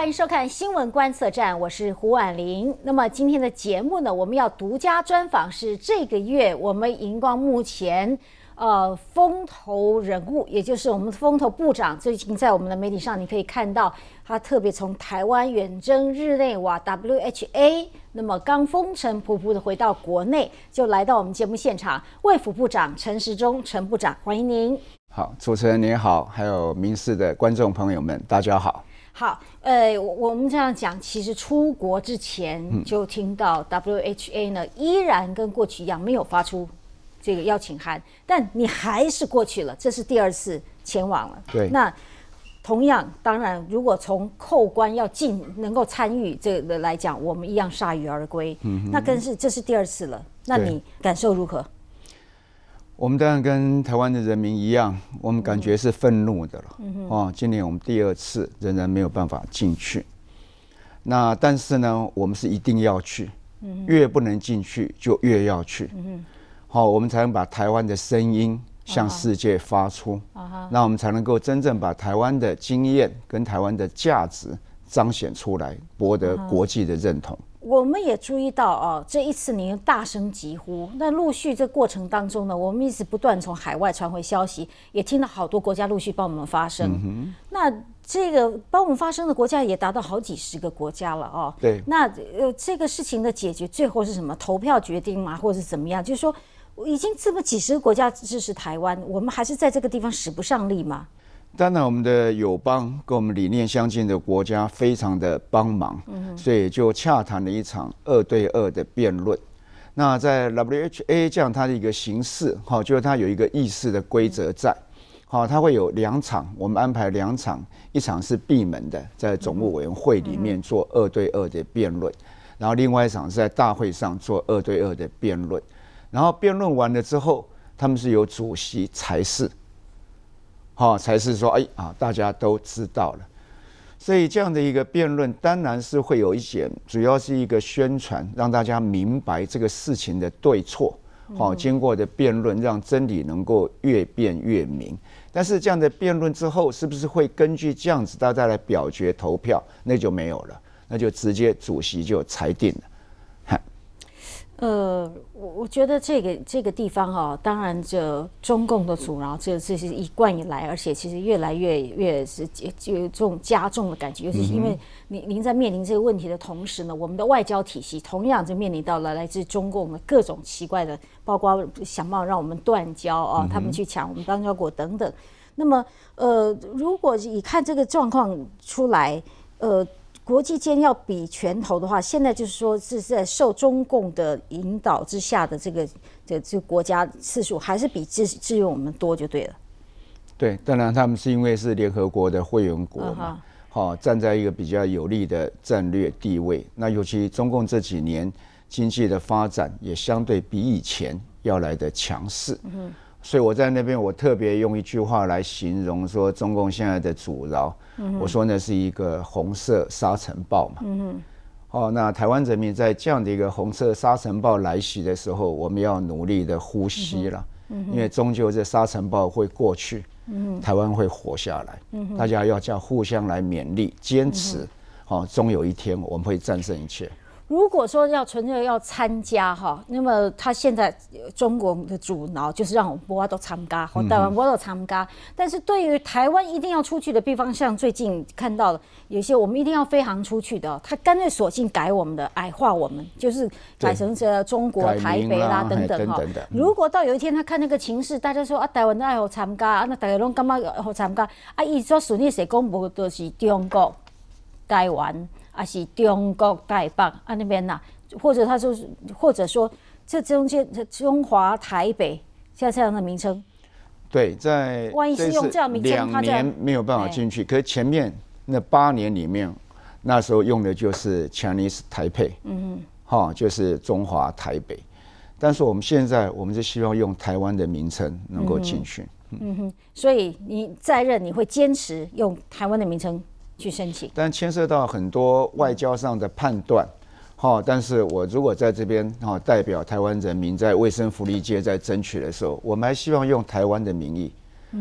欢迎收看新闻观测站，我是胡婉玲。那么今天的节目呢，我们要独家专访是这个月我们荧光目前呃风头人物，也就是我们的风头部长。最近在我们的媒体上，你可以看到他特别从台湾远征日内瓦 WHA，那么刚风尘仆仆的回到国内，就来到我们节目现场。卫福部长陈时中，陈部长，欢迎您。好，主持人您好，还有民视的观众朋友们，大家好。好，呃，我们这样讲，其实出国之前就听到 WHA 呢，依然跟过去一样没有发出这个邀请函，但你还是过去了，这是第二次前往了。对，那同样，当然，如果从扣关要进能够参与这个来讲，我们一样铩羽而归。嗯，那更是这是第二次了，那你感受如何？我们当然跟台湾的人民一样，我们感觉是愤怒的了。哦，今年我们第二次仍然没有办法进去。那但是呢，我们是一定要去，越不能进去就越要去。好，我们才能把台湾的声音向世界发出。那我们才能够真正把台湾的经验跟台湾的价值彰显出来，博得国际的认同。我们也注意到啊，这一次您大声疾呼，那陆续这过程当中呢，我们一直不断从海外传回消息，也听到好多国家陆续帮我们发声。那这个帮我们发声的国家也达到好几十个国家了哦。对。那呃，这个事情的解决最后是什么？投票决定吗？或者是怎么样？就是说，已经这么几十个国家支持台湾，我们还是在这个地方使不上力吗？当然，我们的友邦跟我们理念相近的国家非常的帮忙，所以就洽谈了一场二对二的辩论。那在 WHA 这样它的一个形式，哈，就是它有一个议事的规则在，好，它会有两场，我们安排两场，一场是闭门的，在总务委员会里面做二对二的辩论，然后另外一场是在大会上做二对二的辩论，然后辩论完了之后，他们是由主席裁示。好，才是说，哎啊，大家都知道了。所以这样的一个辩论，当然是会有一些，主要是一个宣传，让大家明白这个事情的对错。好，经过的辩论，让真理能够越辩越明。但是这样的辩论之后，是不是会根据这样子大家来表决投票？那就没有了，那就直接主席就裁定了。呃，我我觉得这个这个地方哦，当然这中共的阻挠，这这是一贯以来，而且其实越来越越是就这种加重的感觉，尤其是因为您您在面临这个问题的同时呢，我们的外交体系同样就面临到了来自中共的各种奇怪的，包括想办法让我们断交啊，他们去抢我们邦交国等等。那么呃，如果以看这个状况出来，呃。国际间要比拳头的话，现在就是说是在受中共的引导之下的这个这这国家次数，还是比支支援我们多就对了。对，当然他们是因为是联合国的会员国嘛，好站在一个比较有利的战略地位。那尤其中共这几年经济的发展也相对比以前要来的强势。嗯。所以我在那边，我特别用一句话来形容说，中共现在的阻挠，我说那是一个红色沙尘暴嘛。哦，那台湾人民在这样的一个红色沙尘暴来袭的时候，我们要努力的呼吸了，因为终究这沙尘暴会过去，台湾会活下来。大家要叫互相来勉励、坚持，哦，终有一天我们会战胜一切。如果说要纯粹要参加哈，那么他现在中国的阻挠就是让我们博都参加，或台湾博都参加。但是对于台湾一定要出去的，地方像最近看到了有些我们一定要飞航出去的，他干脆索性改我们的矮化我们，就是改成这中国台北啦等等哈。如果到有一天他看那个情势，大家说啊台湾的爱好参加，啊那大家拢干嘛好参加？啊，伊说顺利谁公布都是中国台湾。还是中国台北啊那边呐，或者他说是，或者说这中间中华台北像这样的名称，对，在万一是用这样名称，两年没有办法进去，可是前面那八年里面，那时候用的就是 Chinese 台北，嗯哼，哈，就是中华台北，但是我们现在我们就希望用台湾的名称能够进去，嗯哼，所以你在任你会坚持用台湾的名称。去申请，但牵涉到很多外交上的判断，哈。但是我如果在这边哈代表台湾人民在卫生福利界在争取的时候，我们还希望用台湾的名义，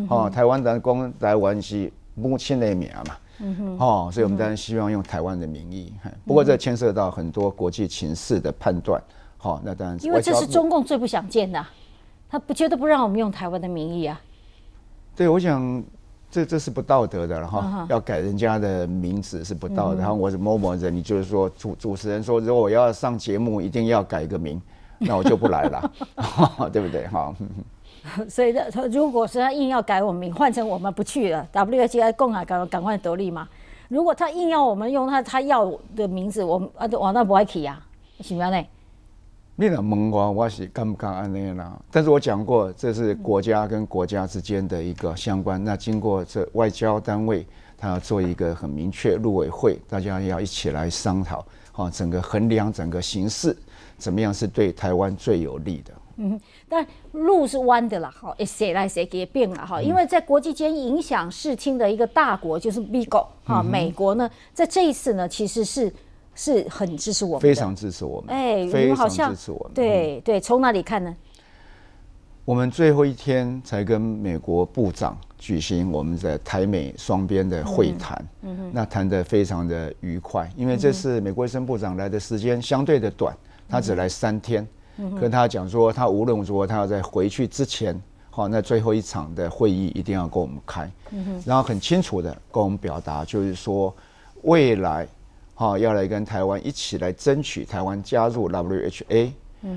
哈，台湾的公台湾是母亲的名嘛，嗯哼，哦，所以我们当然希望用台湾的名义。不过这牵涉到很多国际情势的判断。好，那当然，因为这是中共最不想见的，他不绝对不让我们用台湾的名义啊。对，我想这这是不道德的了哈，要改人家的名字是不道德。然后我是某某人，你就是说主主持人说，如果我要上节目，一定要改个名，那我就不来了，对不对？哈。所以，他如果是他硬要改我们名，换成我们不去了，W H I 共啊，赶赶快得利嘛。如果他硬要我们用他他要的名字，我们啊，往那不爱去呀，是不是呢？你若问我，我是敢不敢安尼啦？但是我讲过，这是国家跟国家之间的一个相关。那经过这外交单位，他要做一个很明确，陆委会大家要一起来商讨，哈，整个衡量整个形势，怎么样是对台湾最有利的？嗯，但路是弯的啦，哈，谁来谁给变了哈？因为在国际间影响视听的一个大国就是美国，哈，美国呢，在这一次呢，其实是。是很支持我们，非常支持我们。哎，非常支持我们。对对，从哪里看呢？我们最后一天才跟美国部长举行我们在台美双边的会谈，嗯那谈得非常的愉快。因为这次美国卫生部长来的时间相对的短，他只来三天，跟他讲说，他无论如何，他要在回去之前，好，那最后一场的会议一定要跟我们开，嗯然后很清楚的跟我们表达，就是说未来。好，要来跟台湾一起来争取台湾加入 WHA，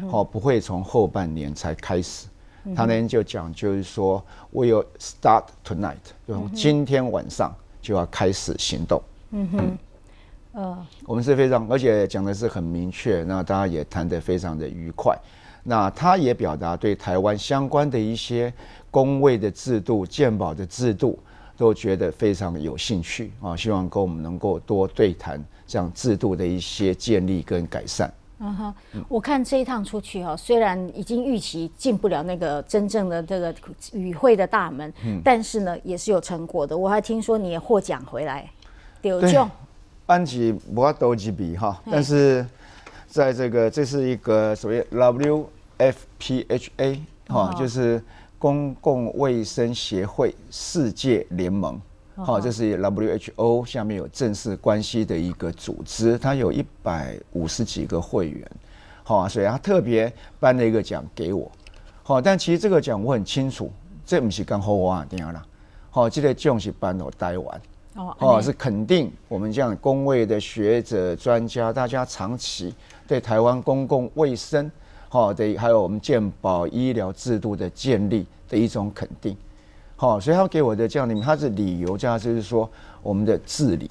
好，不会从后半年才开始。他那天就讲，就是说，We will start tonight，就从今天晚上就要开始行动。嗯哼，呃，我们是非常，而且讲的是很明确，那大家也谈得非常的愉快。那他也表达对台湾相关的一些公位的制度、鉴保的制度，都觉得非常有兴趣啊，希望跟我们能够多对谈。这样制度的一些建立跟改善。嗯哼，我看这一趟出去哈，虽然已经预期进不了那个真正的这个与会的大门，嗯，但是呢，也是有成果的。我还听说你也获奖回来，有奖。安吉不要多几笔哈，但是在这个这是一个所谓 WFPHA 哈，就是公共卫生协会世界联盟。好，这是 WHO 下面有正式关系的一个组织，它有一百五十几个会员，好，所以他特别颁了一个奖给我，好，但其实这个奖我很清楚，这不是刚好我啊，定啦，好，这个奖是颁我台湾，哦，是肯定我们这样公卫的学者专家，大家长期对台湾公共卫生，好，的还有我们健保医疗制度的建立的一种肯定。好，所以他给我的这样的，他是理由，这样就是说我们的治理，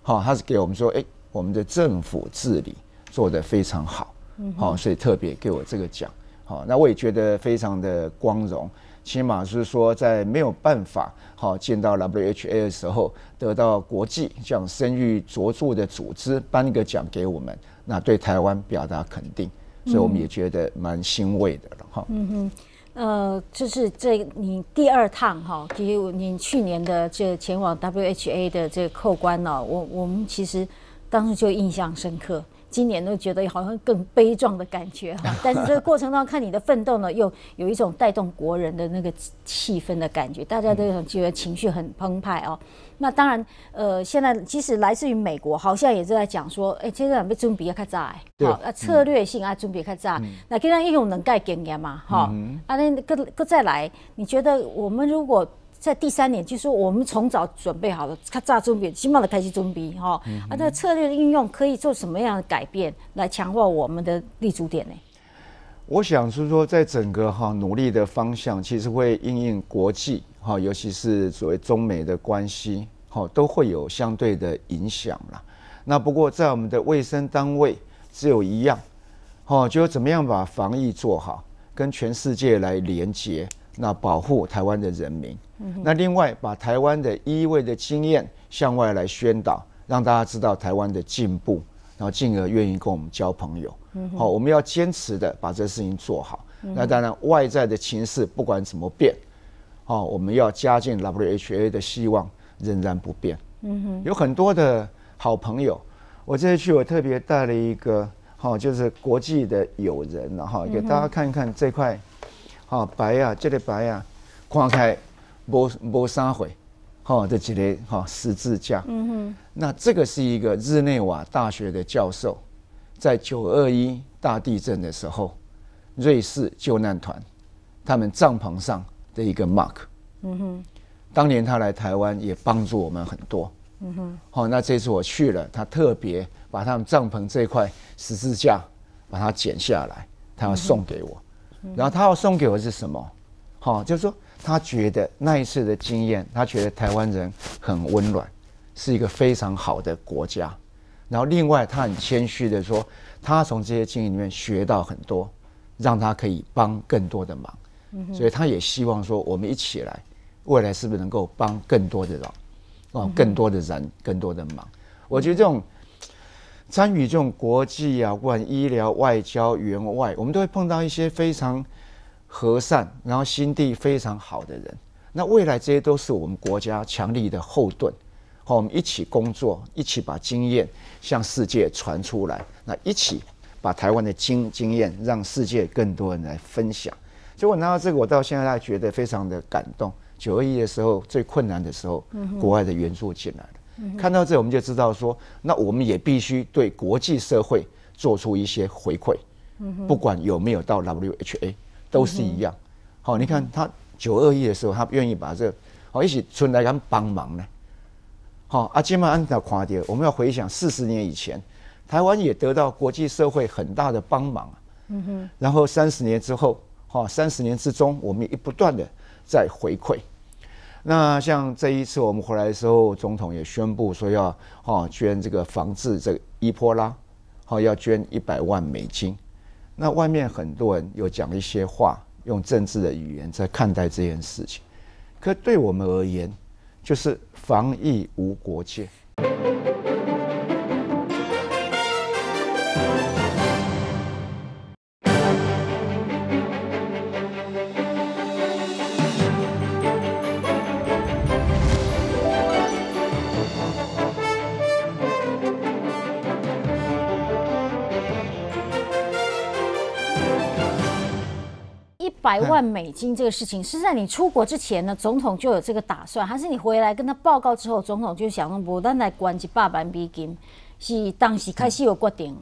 好，他是给我们说，哎，我们的政府治理做得非常好，好，所以特别给我这个奖，好，那我也觉得非常的光荣，起码是说在没有办法好见到 WHA 的时候，得到国际这样声誉卓著的组织颁一个奖给我们，那对台湾表达肯定，所以我们也觉得蛮欣慰的了，哈。嗯哼。呃，就是这你第二趟哈，其实你去年的这前往 WHA 的这个扣关呢，我我们其实当时就印象深刻，今年都觉得好像更悲壮的感觉哈。但是这个过程当中看你的奋斗呢，又有一种带动国人的那个气氛的感觉，大家都觉得情绪很澎湃哦。那当然，呃，现在即使来自于美国，好像也是在讲说，哎，这个要准备要较早，好啊，策略性啊，准备较早。那既然应用能盖经验嘛，哈，啊，那个个再来，你觉得我们如果在第三年，就说我们从早准备好了，他炸准备，起码的开始准备，哈，啊，这个策略的应用可以做什么样的改变，来强化我们的立足点呢？我想是说，在整个哈努力的方向，其实会应应国际。哈，尤其是所谓中美的关系，哈都会有相对的影响啦。那不过在我们的卫生单位，只有一样，好，就怎么样把防疫做好，跟全世界来连接，那保护台湾的人民。那另外把台湾的一位的经验向外来宣导，让大家知道台湾的进步，然后进而愿意跟我们交朋友。好，我们要坚持的把这事情做好。那当然，外在的情势不管怎么变。哦，我们要加进 WHA 的希望仍然不变。嗯哼，有很多的好朋友，我这次去我特别带了一个，哈，就是国际的友人，然后给大家看一看这块，哈，白呀，这里白呀，看开，无无三回，哈的几类哈十字架。嗯哼，那这个是一个日内瓦大学的教授，在九二一大地震的时候，瑞士救难团他们帐篷上的一个 mark。嗯哼，当年他来台湾也帮助我们很多。嗯哼，好，那这次我去了，他特别把他们帐篷这块十字架把它剪下来，他要送给我。然后他要送给我是什么？好，就是说他觉得那一次的经验，他觉得台湾人很温暖，是一个非常好的国家。然后另外他很谦虚的说，他从这些经验里面学到很多，让他可以帮更多的忙。所以他也希望说，我们一起来，未来是不是能够帮更多的人，哦，更多的人，更多的忙？我觉得这种。参与这种国际啊，不管医疗、外交、援外，我们都会碰到一些非常和善，然后心地非常好的人。那未来这些都是我们国家强力的后盾。好，我们一起工作，一起把经验向世界传出来。那一起把台湾的经经验让世界更多人来分享。所以我拿到这个，我到现在还觉得非常的感动。九二一的时候最困难的时候，国外的援助进来了。看到这，我们就知道说，那我们也必须对国际社会做出一些回馈，不管有没有到 WHA，都是一样。好，你看他九二一的时候，他愿意把这好一起出来敢帮忙呢。好，阿基曼安达夸迪，我们要回想四十年以前，台湾也得到国际社会很大的帮忙嗯哼。然后三十年之后，哈，三十年之中，我们也不断的在回馈。那像这一次我们回来的时候，总统也宣布说要哦捐这个防治这个伊波拉，好要捐一百万美金。那外面很多人有讲一些话，用政治的语言在看待这件事情，可对我们而言，就是防疫无国界。万美金这个事情是在你出国之前呢，总统就有这个打算，还是你回来跟他报告之后，总统就想说不但来关一百万美金，是当时开始有决定。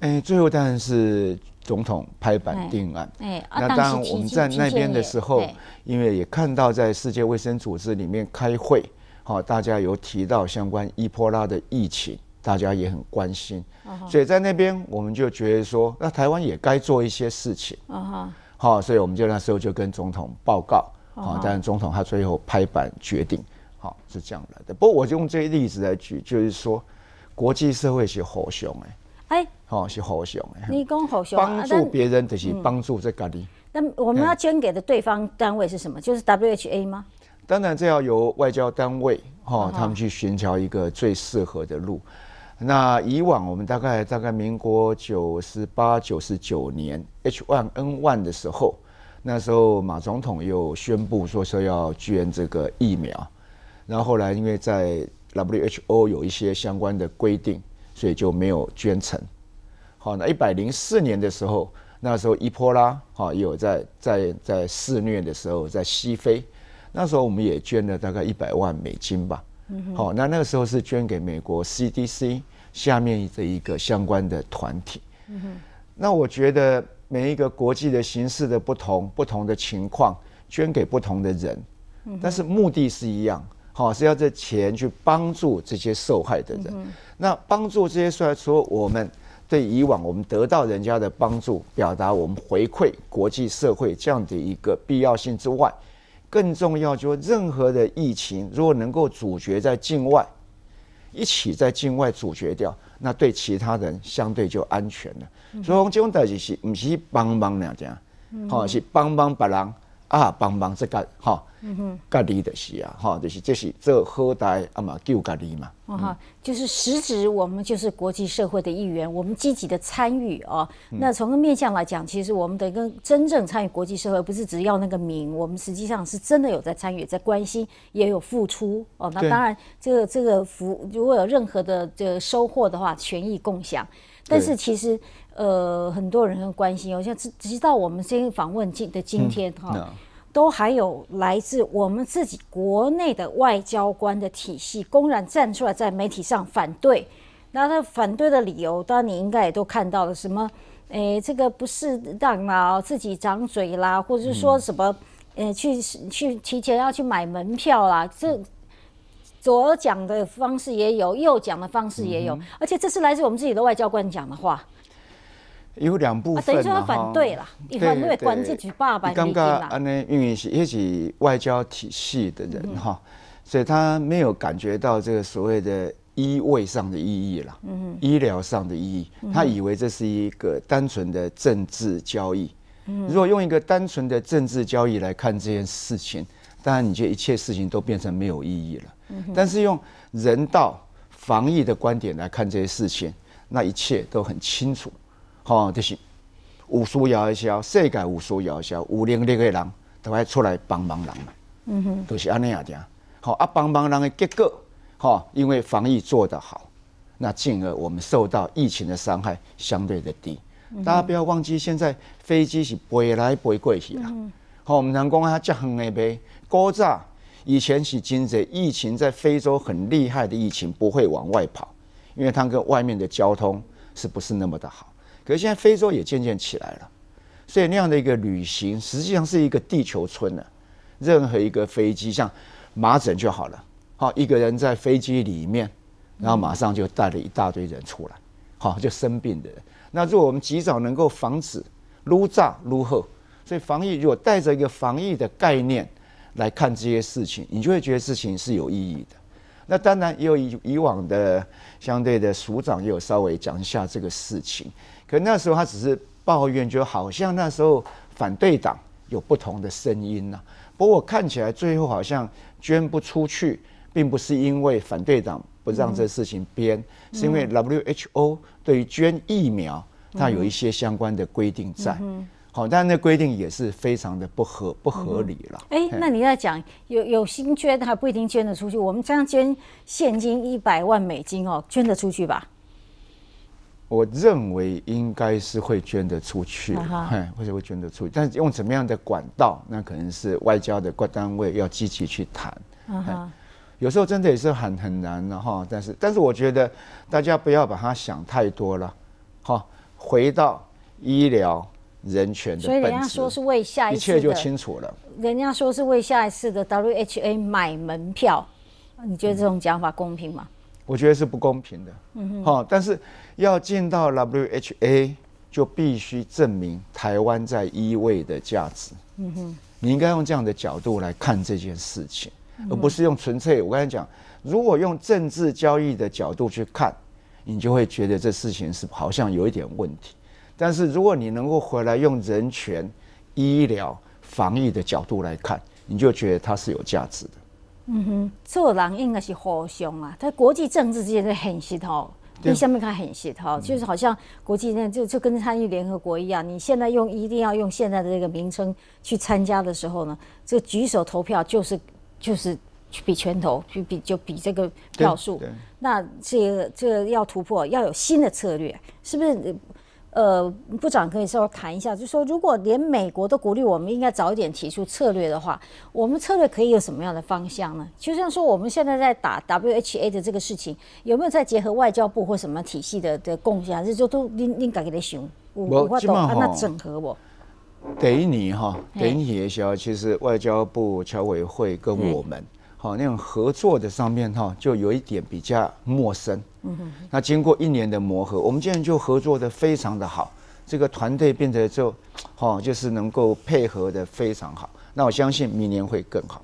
哎，最后当然是总统拍板定案。哎，那当然我们在那边的时候，因为也看到在世界卫生组织里面开会，好，大家有提到相关伊波拉的疫情，大家也很关心，所以在那边我们就觉得说，那台湾也该做一些事情。啊哈。好，所以我们就那时候就跟总统报告，好，但是总统他最后拍板决定，好是这样来的。不过我就用这个例子来举，就是说国际社会是好熊哎，哎，好是好熊哎，你讲好熊，帮助别人就是帮助这个里。那我们要捐给的对方单位是什么？就是 WHA 吗？当然这要由外交单位哈，他们去寻找一个最适合的路。那以往我们大概大概民国九十八九十九年 H1N1 的时候，那时候马总统又宣布说说要捐这个疫苗，然后后来因为在 WHO 有一些相关的规定，所以就没有捐成。好，那一百零四年的时候，那时候伊波拉哈也有在在在肆虐的时候在西非，那时候我们也捐了大概一百万美金吧。好，那那个时候是捐给美国 CDC。下面的一个相关的团体，那我觉得每一个国际的形式的不同，不同的情况，捐给不同的人，但是目的是一样，好是要这钱去帮助这些受害的人。那帮助这些受害，除了我们对以往我们得到人家的帮助，表达我们回馈国际社会这样的一个必要性之外，更重要就是任何的疫情，如果能够阻绝在境外。一起在境外阻绝掉，那对其他人相对就安全了。所以这种代志是不是帮帮两家，好是帮帮别人啊，帮忙这个哈。嗯哼，家己的是啊，哈，就是这是做好代啊嘛，救家己嘛。哦哈，就是实质我们就是国际社会的一员，我们积极的参与哦。那从个面向来讲，其实我们的跟真正参与国际社会，不是只要那个名，我们实际上是真的有在参与，在关心，也有付出哦。那当然，这个这个福如果有任何的这个收获的话，权益共享。但是其实呃，很多人很关心，好像直直到我们先访问今的今天哈。都还有来自我们自己国内的外交官的体系，公然站出来在媒体上反对。那他反对的理由，当然你应该也都看到了，什么，诶，这个不适当啦，自己长嘴啦，或者是说什么，呃，去去提前要去买门票啦，这左讲的方式也有，右讲的方式也有，而且这是来自我们自己的外交官讲的话。有两部分，等于说反对啦，一反对关这句爸爸刚刚安尼，因为是也是外交体系的人哈，所以他没有感觉到这个所谓的医卫上的意义了，嗯，医疗上的意义，他以为这是一个单纯的政治交易。如果用一个单纯的政治交易来看这件事情，当然你觉得一切事情都变成没有意义了。但是用人道防疫的观点来看这些事情，那一切都很清楚。吼，就是有需要的时候，世界有需要的时候，有能力的人都爱出来帮忙人嘛。嗯哼，都是安尼啊，定。好啊，帮忙人的结果，哈，因为防疫做得好，那进而我们受到疫情的伤害相对的低。大家不要忘记，现在飞机是飞来飞过去啦。好，我们讲它这远的飞，高炸以前是经济疫情在非洲很厉害的疫情不会往外跑，因为它跟外面的交通是不是那么的好？可是现在非洲也渐渐起来了，所以那样的一个旅行实际上是一个地球村呢。任何一个飞机像麻疹就好了，好一个人在飞机里面，然后马上就带了一大堆人出来，好就生病的人。那如果我们及早能够防止撸炸撸后，所以防疫如果带着一个防疫的概念来看这些事情，你就会觉得事情是有意义的。那当然也有以以往的相对的署长也有稍微讲一下这个事情。可那时候他只是抱怨，就好像那时候反对党有不同的声音呐。不过看起来最后好像捐不出去，并不是因为反对党不让这事情编，是因为 WHO 对于捐疫苗，它有一些相关的规定在。好，但那规定也是非常的不合不合理了。哎，那你在讲有有心捐还不一定捐得出去。我们这样捐现金一百万美金哦，捐得出去吧？我认为应该是会捐得出去，嘿，或者会捐得出去，但是用怎么样的管道，那可能是外交的各单位要积极去谈。有时候真的也是很很难的哈，但是但是我觉得大家不要把它想太多了，哈，回到医疗人权的所以人家说是为下一次一切就清楚了。人家说是为下一次的 WHA 买门票，你觉得这种讲法公平吗？我觉得是不公平的，嗯哼。好，但是要进到 WHA 就必须证明台湾在一位的价值，嗯哼，你应该用这样的角度来看这件事情，而不是用纯粹我刚才讲，如果用政治交易的角度去看，你就会觉得这事情是好像有一点问题，但是如果你能够回来用人权、医疗、防疫的角度来看，你就觉得它是有价值的。嗯哼，做人应该是互相啊，在国际政治之间的很系统，你下面看很系统，就是好像国际那就就跟参与联合国一样，你现在用一定要用现在的这个名称去参加的时候呢，这个举手投票就是就是去比拳头，去比就比这个票数，那这个这个要突破，要有新的策略，是不是？呃，部长可以稍微谈一下，就是说，如果连美国都鼓励我们应该早一点提出策略的话，我们策略可以有什么样的方向呢？就像说，我们现在在打 WHA 的这个事情，有没有在结合外交部或什么体系的的贡献？还是就都您您改给他想，我我懂，那整合不？等于你哈，第一年的时候，其实外交部侨委会跟我们。好，那种合作的上面哈，就有一点比较陌生。嗯哼。那经过一年的磨合，我们今天就合作的非常的好，这个团队变得就，好，就是能够配合的非常好。那我相信明年会更好。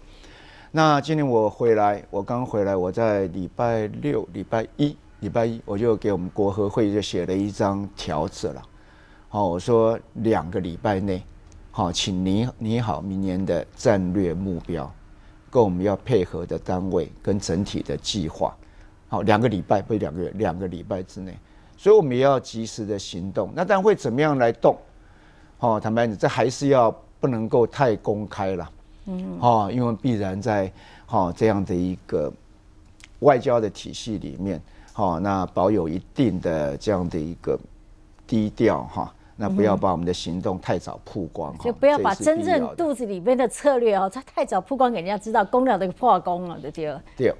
那今年我回来，我刚回来，我在礼拜六、礼拜一、礼拜一，我就给我们国合会就写了一张条子了。好，我说两个礼拜内，好，请拟拟好明年的战略目标。跟我们要配合的单位跟整体的计划，好，两个礼拜不两个月，两个礼拜之内，所以我们也要及时的行动。那但会怎么样来动？哦，坦白讲，这还是要不能够太公开了，嗯，哦，因为必然在哦这样的一个外交的体系里面，哦，那保有一定的这样的一个低调哈，那不要把我们的行动太早曝光，就不要把真正肚子里面的策略哦，它太早曝光给人家知道，公了这个破功了，对不对？对，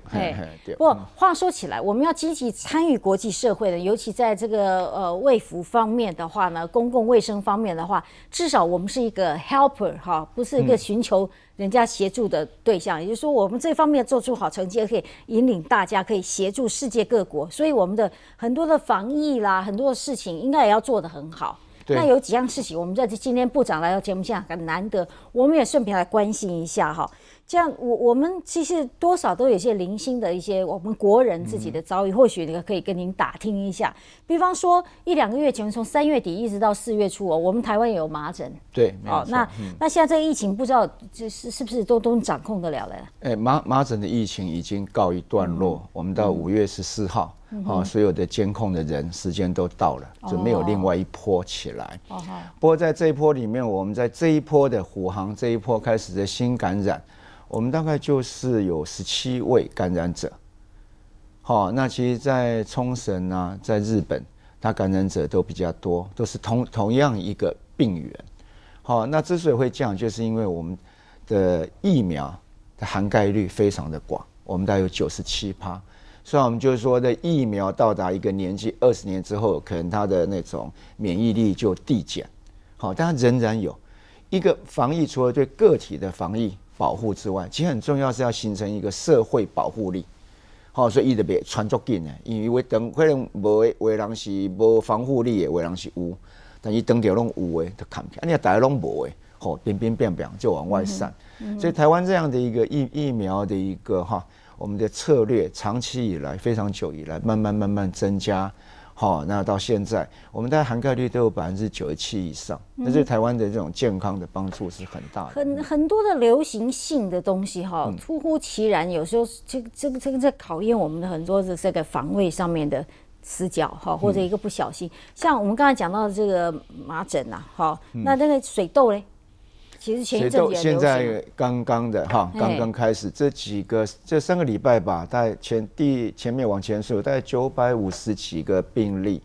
对。不过话说起来，我们要积极参与国际社会的，尤其在这个呃卫福方面的话呢，公共卫生方面的话，至少我们是一个 helper 哈，不是一个寻求人家协助的对象。也就是说，我们这方面做出好成绩，可以引领大家，可以协助世界各国。所以我们的很多的防疫啦，很多的事情，应该也要做得很好。那有几样事情，我们在今天部长来到节目现场很难得，我们也顺便来关心一下哈。这样，我我们其实多少都有些零星的一些我们国人自己的遭遇，或许你可以跟您打听一下。比方说一两个月前，从三月底一直到四月初哦，我们台湾也有麻疹。对，哦，那那现在这个疫情不知道就是是不是都都掌控得了了？哎，麻麻疹的疫情已经告一段落，我们到五月十四号。啊，所有的监控的人时间都到了，就没有另外一波起来。不过在这一波里面，我们在这一波的虎航这一波开始的新感染，我们大概就是有十七位感染者。好，那其实，在冲绳啊，在日本，它感染者都比较多，都是同同样一个病源。好，那之所以会这样，就是因为我们的疫苗的涵盖率非常的广，我们大概有九十七趴。所以，我们就是说，的疫苗到达一个年纪，二十年之后，可能它的那种免疫力就递减。好，但它仍然有一个防疫，除了对个体的防疫保护之外，其实很重要是要形成一个社会保护力。好，所以伊特别传足紧的，因为等可能无为人是无防护力的，为人是有，但伊等掉拢有的，都看不起。啊，你大家拢无的，好，边边变变就往外散。所以，台湾这样的一个疫疫苗的一个哈。我们的策略长期以来非常久以来，慢慢慢慢增加，好，那到现在我们大概涵盖率都有百分之九十七以上，那对台湾的这种健康的帮助是很大的。很很多的流行性的东西哈，出乎其然，有时候这个这个这个在考验我们的很多的这个防卫上面的死角哈，或者一个不小心，像我们刚才讲到的这个麻疹呐，好，那那个水痘嘞？其实前一阵现在刚刚的哈，刚刚开始这几个这三个礼拜吧，大概前第前面往前数，大概九百五十几个病例，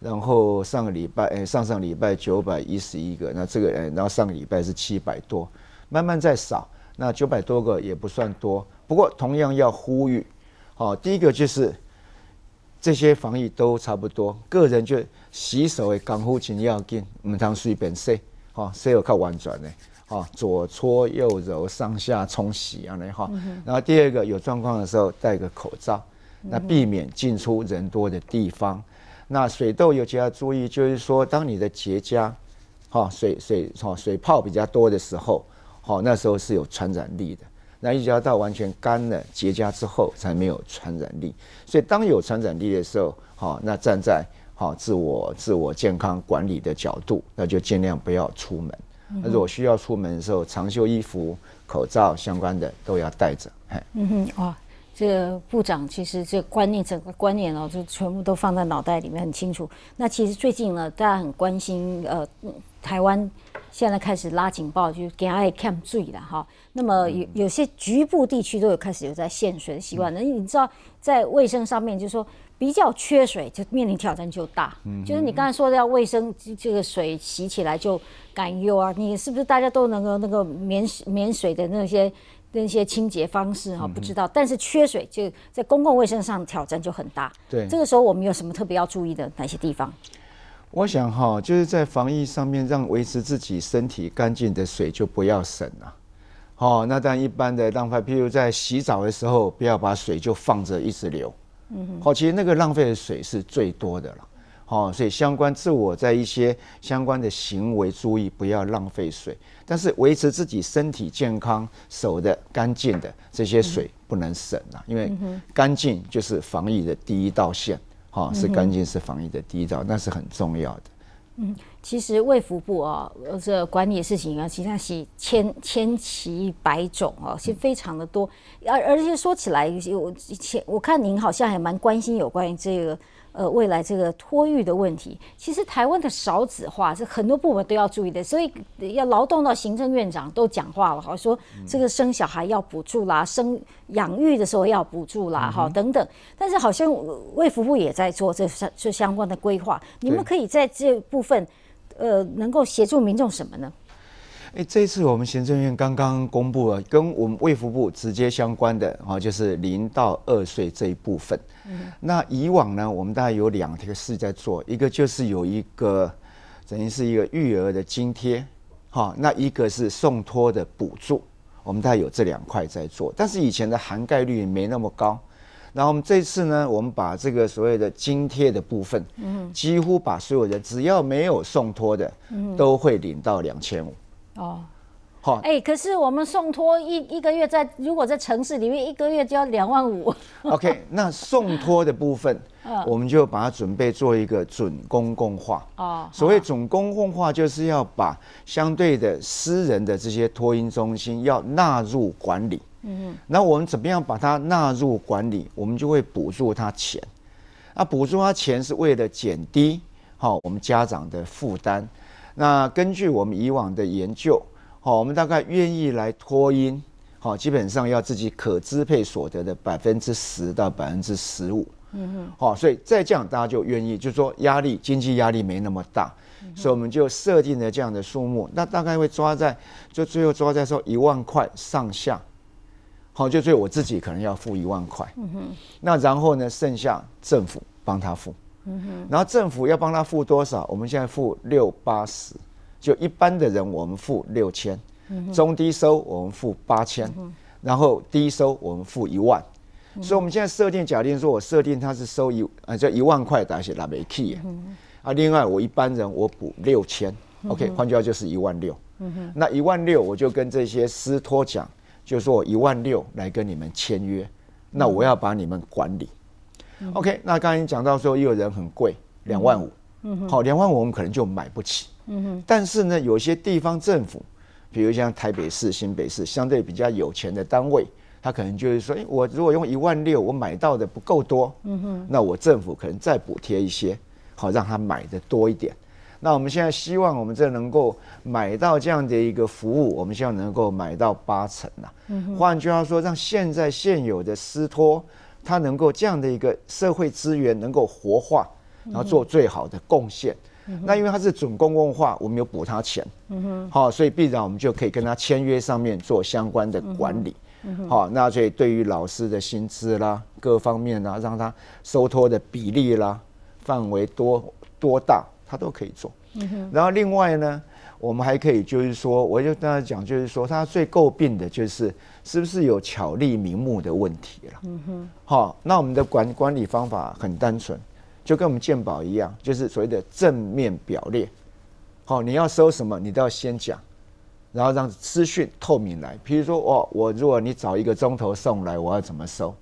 然后上个礼拜哎上上礼拜九百一十一个，那这个哎然后上个礼拜是七百多，慢慢在少，那九百多个也不算多，不过同样要呼吁，好，第一个就是这些防疫都差不多，个人就洗手的功夫真要紧，唔通随便洗，好洗有靠婉转的。啊，左搓右揉，上下冲洗啊，那哈。然后第二个有状况的时候戴个口罩，那避免进出人多的地方。那水痘尤其要注意，就是说当你的结痂，哈水水哈水泡比较多的时候，好那时候是有传染力的。那一直要到完全干了结痂之后才没有传染力。所以当有传染力的时候，好那站在好自我自我健康管理的角度，那就尽量不要出门。那如果需要出门的时候，长袖衣服、口罩相关的都要带着。嗯哼，哇，这个部长其实这个观念整个观念哦，就全部都放在脑袋里面很清楚。那其实最近呢，大家很关心呃，台湾现在开始拉警报，就给爱看醉了哈。那么有有些局部地区都有开始有在限水的习惯。那你知道在卫生上面，就是说。比较缺水，就面临挑战就大。嗯，就是你刚才说的要卫生，这个水洗起来就感忧啊。你是不是大家都能够那个免免水的那些那些清洁方式哈？不知道。但是缺水就在公共卫生上挑战就很大。对，这个时候我们有什么特别要注意的哪些地方？我想哈，就是在防疫上面，让维持自己身体干净的水就不要省了。好，那但一般的浪费，譬如在洗澡的时候，不要把水就放着一直流。好，其实那个浪费的水是最多的了，好，所以相关自我在一些相关的行为注意，不要浪费水，但是维持自己身体健康、手的干净的这些水不能省啊，因为干净就是防疫的第一道线，好，是干净是防疫的第一道，那是很重要的。嗯，其实卫福部啊，这管理的事情啊，实际上是千千奇百种啊，是非常的多。而而且说起来，我前我看您好像还蛮关心有关于这个。呃，未来这个托育的问题，其实台湾的少子化是很多部门都要注意的，所以要劳动到行政院长都讲话了，好说这个生小孩要补助啦，生养育的时候要补助啦，哈等等。但是好像卫福部也在做这相这相关的规划，你们可以在这部分呃能够协助民众什么呢？哎，这次我们行政院刚刚公布了跟我们卫福部直接相关的啊，就是零到二岁这一部分。那以往呢，我们大概有两个事在做，一个就是有一个等于是一个育儿的津贴，哈，那一个是送托的补助，我们大概有这两块在做，但是以前的涵盖率没那么高。然后我们这次呢，我们把这个所谓的津贴的部分，嗯，几乎把所有的只要没有送托的，嗯，都会领到两千五。哦，好，哎，可是我们送托一一个月在如果在城市里面一个月就要两万五。OK，那送托的部分，我们就把它准备做一个准公共化。哦，所谓准公共化，就是要把相对的私人的这些托婴中心要纳入管理。嗯嗯，那我们怎么样把它纳入管理？我们就会补助他钱。那补助他钱是为了减低好我们家长的负担。那根据我们以往的研究，好，我们大概愿意来托婴，好，基本上要自己可支配所得的百分之十到百分之十五，嗯哼，好，所以再这样大家就愿意，就是说压力经济压力没那么大，所以我们就设定了这样的数目，那大概会抓在就最后抓在说一万块上下，好，就最后我自己可能要付一万块，嗯哼，那然后呢，剩下政府帮他付。嗯哼。然后政府要帮他付多少？我们现在付六八十，就一般的人我们付六千，中低收我们付八千，然后低收我们付一万。所以我们现在设定假定说，我设定他是收一啊，就一万块打些拉没 key 啊。另外我一般人我补六千，OK，换句话就是一万六。那一万六我就跟这些私托讲，就说我一万六来跟你们签约，那我要把你们管理。OK，那刚才讲到说，也有人很贵，两万五，好，两万五我们可能就买不起。嗯哼，但是呢，有些地方政府，比如像台北市、新北市，相对比较有钱的单位，他可能就是说，哎，我如果用一万六，我买到的不够多，嗯哼，那我政府可能再补贴一些，好让他买的多一点。那我们现在希望我们这能够买到这样的一个服务，我们希望能够买到八成呐。嗯换句话说，让现在现有的私托。它能够这样的一个社会资源能够活化，然后做最好的贡献。那因为它是准公共化，我们有补他钱，好，所以必然我们就可以跟他签约上面做相关的管理。好，那所以对于老师的薪资啦，各方面啦，让他收托的比例啦，范围多多大，他都可以做。然后另外呢。我们还可以，就是说，我就跟他讲，就是说，他最诟病的就是是不是有巧立名目的问题了。好，那我们的管管理方法很单纯，就跟我们鉴宝一样，就是所谓的正面表列。好，你要收什么，你都要先讲，然后让资讯透明来。比如说，哦，我如果你早一个钟头送来，我要怎么收？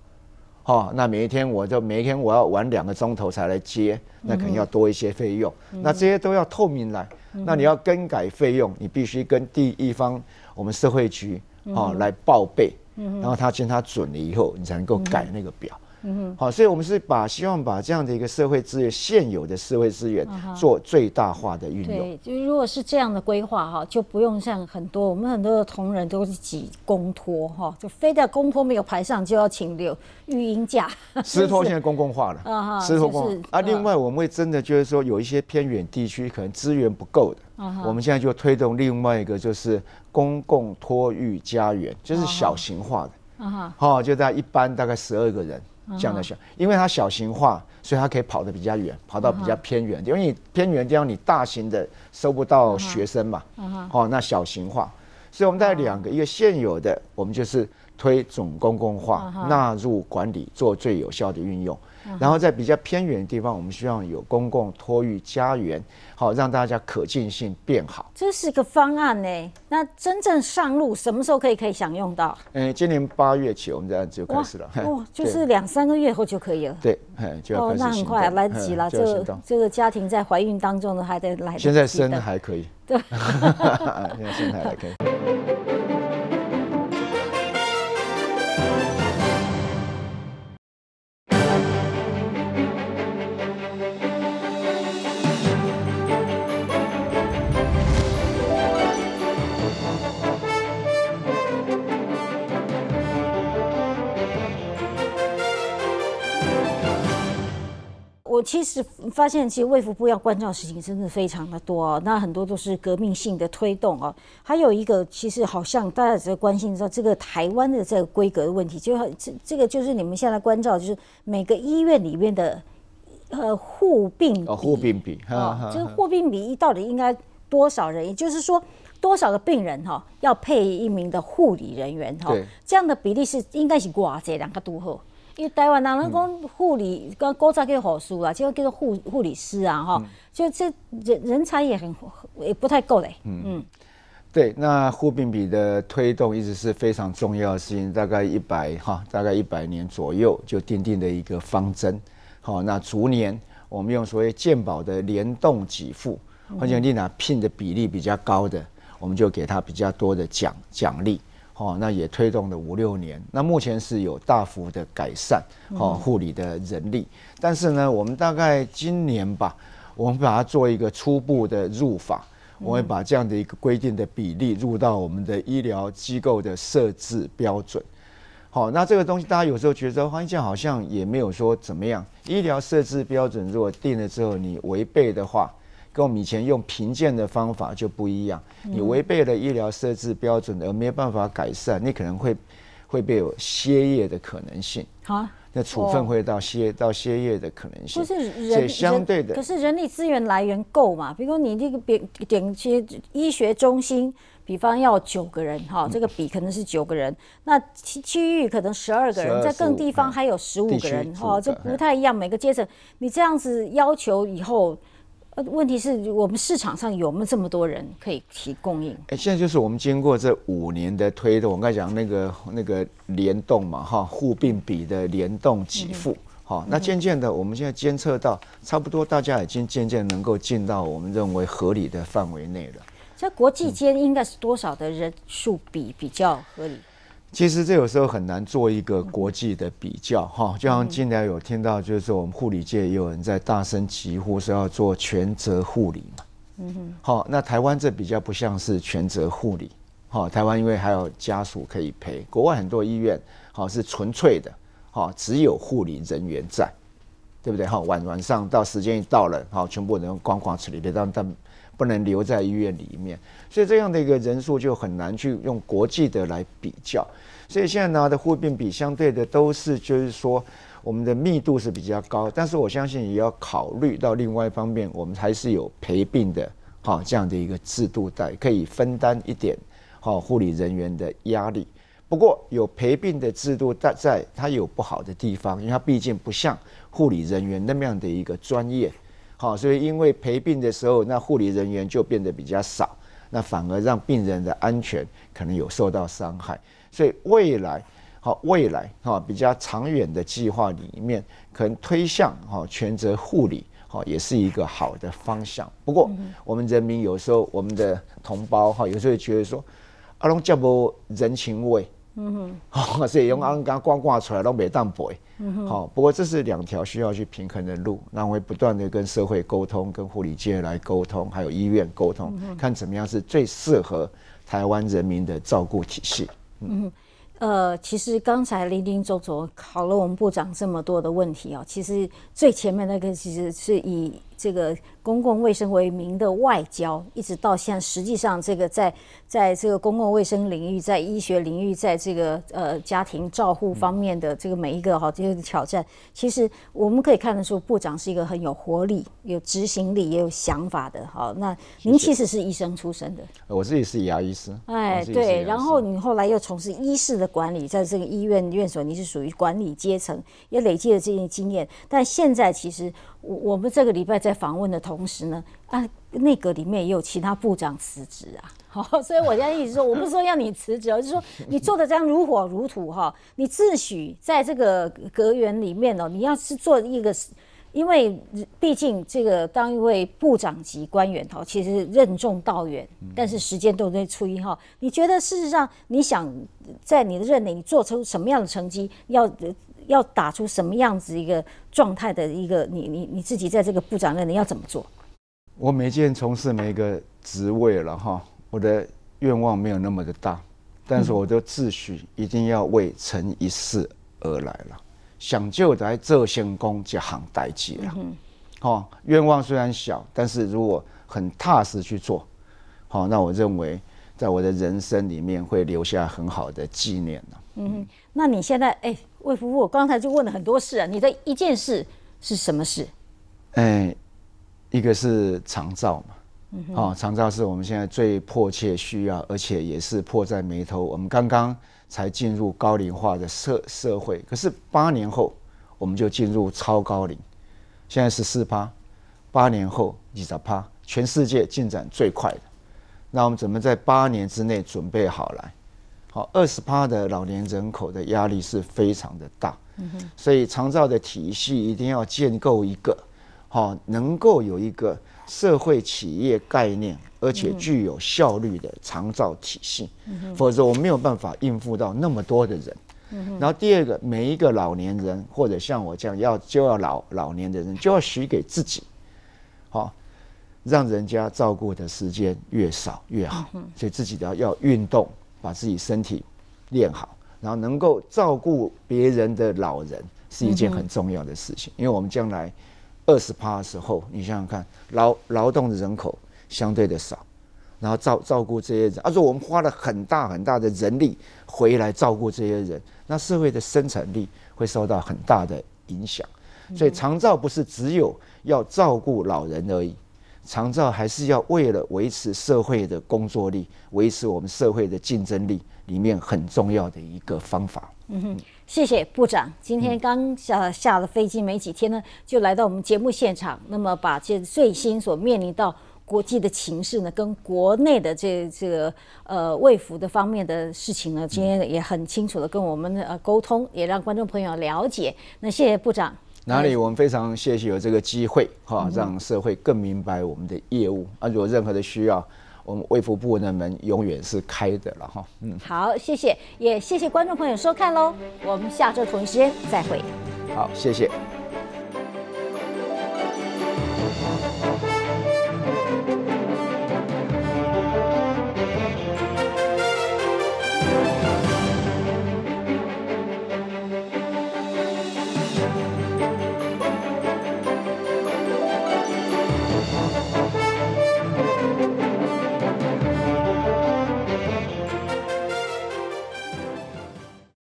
好，那每一天我就每一天我要晚两个钟头才来接，那肯定要多一些费用。那这些都要透明来。那你要更改费用，你必须跟第一方我们社会局啊来报备，然后他见他准了以后，你才能够改那个表。嗯哼好，所以我们是把希望把这样的一个社会资源，现有的社会资源做最大化的运用。对，就如果是这样的规划哈，就不用像很多我们很多的同仁都是挤公托哈，就非得公托没有排上就要请留育婴假。私托现在公共化了，啊哈，私托公啊。另外，我们会真的就是说，有一些偏远地区可能资源不够的，我们现在就推动另外一个就是公共托育家园，就是小型化的，啊哈，好，就在一般大概十二个人。这样的小，因为它小型化，所以它可以跑得比较远，跑到比较偏远。因为你偏远地方，你大型的收不到学生嘛，哦，那小型化，所以我们带两个，一个现有的，我们就是推总公共化，纳入管理，做最有效的运用。然后在比较偏远的地方，我们希望有公共托育家园，好让大家可进性变好。这是个方案呢。那真正上路什么时候可以可以享用到？嗯，今年八月起我们这样就开始了。哇，就是两三个月后就可以了。对，就要开始哦，那很快来得及了。这个这个家庭在怀孕当中呢，还得来。现在生还可以。对，现在生还可以。其实发现，其实卫福部要关照的事情真的非常的多哦，那很多都是革命性的推动哦。还有一个，其实好像大家只关心说这个台湾的这个规格的问题，就这这个就是你们现在关照，就是每个医院里面的呃护病哦，护病比啊，这个护病比到底应该多少人？也就是说，多少个病人哈要配一名的护理人员哈？这样的比例是应该是寡这两个都好。因为台湾人人讲护理跟高才叫护士啊，就叫做护护理师啊，哈，就这人人才也很也不太够嘞。嗯嗯，对，那护病比的推动一直是非常重要的事情，大概一百哈，大概一百年左右就奠定的一个方针。好，那逐年我们用所谓健保的联动给付，或者你拿聘的比例比较高的，我们就给他比较多的奖奖励。哦，那也推动了五六年，那目前是有大幅的改善哦，护理的人力。但是呢，我们大概今年吧，我们把它做一个初步的入法，我会把这样的一个规定的比例入到我们的医疗机构的设置标准。好，那这个东西大家有时候觉得黄医生好像也没有说怎么样，医疗设置标准如果定了之后你违背的话。跟我们以前用评鉴的方法就不一样，你违背了医疗设置标准而没有办法改善，你可能会会被有歇业的可能性。好，那处分会到歇到歇业的可能性。不是人相对的，可是人力资源来源够嘛？比如你这个点点些医学中心，比方要九个人哈，这个比可能是九个人，那区区域可能十二个人，在更地方还有十五个人哈，这不太一样。每个阶层你这样子要求以后。呃，问题是我们市场上有没有这么多人可以提供应？哎，现在就是我们经过这五年的推动，我刚才讲那个那个联动嘛，哈，互并比的联动给付，好，那渐渐的，我们现在监测到，差不多大家已经渐渐能够进到我们认为合理的范围内了。在国际间应该是多少的人数比比较合理？其实这有时候很难做一个国际的比较哈，就像近来有听到，就是说我们护理界也有人在大声疾呼说要做全责护理嘛。嗯哼。好，那台湾这比较不像是全责护理，好，台湾因为还有家属可以陪，国外很多医院好是纯粹的，好只有护理人员在，对不对？哈，晚晚上到时间一到了，好全部人光光处理，别让但不能留在医院里面，所以这样的一个人数就很难去用国际的来比较。所以现在拿的护病比相对的都是，就是说我们的密度是比较高，但是我相信也要考虑到另外一方面，我们还是有陪病的，哈这样的一个制度在，可以分担一点，哈护理人员的压力。不过有陪病的制度在在，它有不好的地方，因为它毕竟不像护理人员那么样的一个专业，好，所以因为陪病的时候，那护理人员就变得比较少，那反而让病人的安全可能有受到伤害。所以未来，好未来哈比较长远的计划里面，可能推向哈全责护理，哈也是一个好的方向。不过我们人民有时候，我们的同胞哈有时候觉得说，阿龙叫不人情味，嗯哼，好 所以用阿龙刚挂挂出来都没当背，嗯哼，好不过这是两条需要去平衡的路，那我会不断的跟社会沟通，跟护理界来沟通，还有医院沟通，看怎么样是最适合台湾人民的照顾体系。嗯，呃，其实刚才林林总总考了我们部长这么多的问题啊，其实最前面那个其实是以。这个公共卫生为名的外交，一直到现在，实际上这个在在这个公共卫生领域、在医学领域、在这个呃家庭照护方面的这个每一个哈这个挑战，其实我们可以看得出，部长是一个很有活力、有执行力、也有想法的。好，那您其实是医生出身的，我自己是牙医师。哎，对，然后你后来又从事医事的管理，在这个医院院所，你是属于管理阶层，也累积了这些经验。但现在其实。我我们这个礼拜在访问的同时呢，啊，内阁里面也有其他部长辞职啊，好，所以我现在一直说，我不是说要你辞职，而是说你做的这样如火如荼哈，你自诩在这个阁员里面哦，你要是做一个，因为毕竟这个当一位部长级官员哈，其实任重道远，但是时间都在初一哈，你觉得事实上你想在你的任内你做出什么样的成绩要？要打出什么样子一个状态的一个你你你自己在这个部长任你要怎么做？我每件从事每一个职位了哈，我的愿望没有那么的大，但是我的自诩一定要为成一事而来了，想就在这先工这行代志了。哦，愿望虽然小，但是如果很踏实去做，好，那我认为在我的人生里面会留下很好的纪念呢。嗯，那你现在哎，魏夫妇，我刚才就问了很多事啊，你的一件事是什么事？哎，一个是长照嘛。哦，长照是我们现在最迫切需要，而且也是迫在眉头。我们刚刚才进入高龄化的社社会，可是八年后我们就进入超高龄。现在是四趴，八年后二十趴，全世界进展最快的。那我们怎么在八年之内准备好来？好，二十趴的老年人口的压力是非常的大，所以长照的体系一定要建构一个，好，能够有一个。社会企业概念，而且具有效率的长照体系，否则我们没有办法应付到那么多的人。然后第二个，每一个老年人或者像我这样要就要老老年的人，就要许给自己，好，让人家照顾的时间越少越好。所以自己要要运动，把自己身体练好，然后能够照顾别人的老人，是一件很重要的事情，因为我们将来。二十趴的时候，你想想看，劳劳动的人口相对的少，然后照照顾这些人，而且我们花了很大很大的人力回来照顾这些人，那社会的生产力会受到很大的影响。所以长照不是只有要照顾老人而已，长照还是要为了维持社会的工作力，维持我们社会的竞争力里面很重要的一个方法。嗯哼。谢谢部长，今天刚下下了飞机没几天呢，就来到我们节目现场。那么把这最新所面临到国际的情势呢，跟国内的这这个呃卫福的方面的事情呢，今天也很清楚的跟我们呃沟通，也让观众朋友了解。那谢谢部长。哪里？我们非常谢谢有这个机会哈，让社会更明白我们的业务。啊，如果任何的需要。我们卫福部的门永远是开的了哈，嗯，好，谢谢，也谢谢观众朋友收看喽，我们下周同一时间再会，好，谢谢。